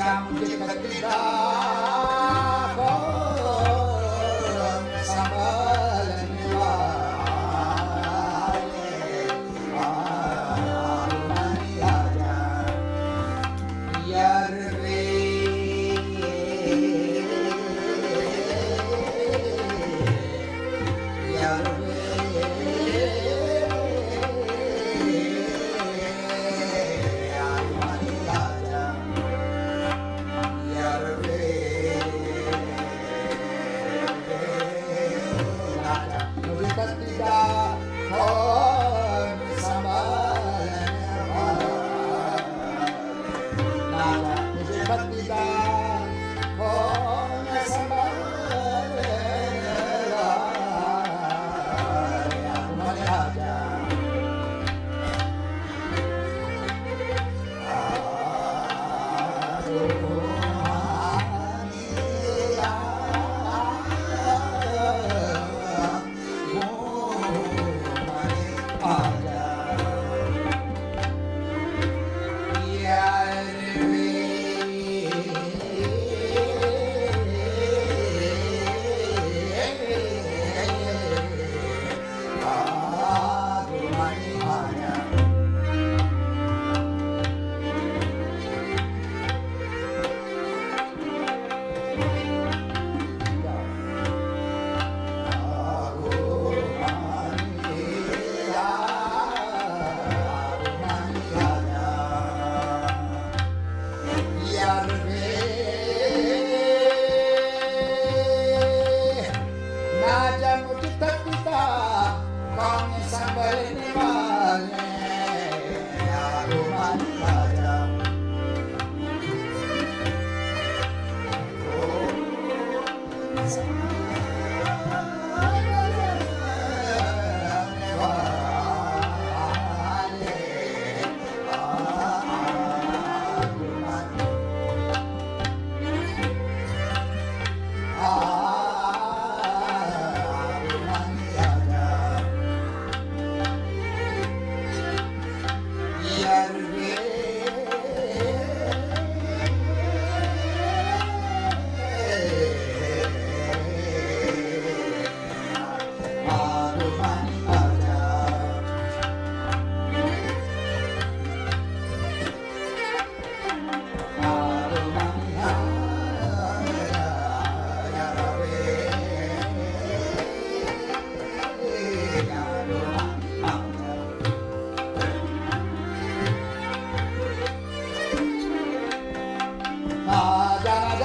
macam kita ta.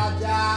Raja.